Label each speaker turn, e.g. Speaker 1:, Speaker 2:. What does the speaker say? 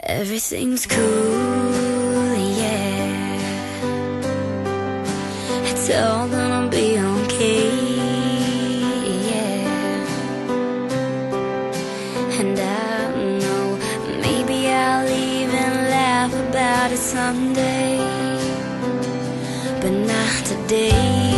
Speaker 1: Everything's cool, yeah. It's all gonna be okay, yeah. And I know maybe I'll even laugh about it someday, but not today.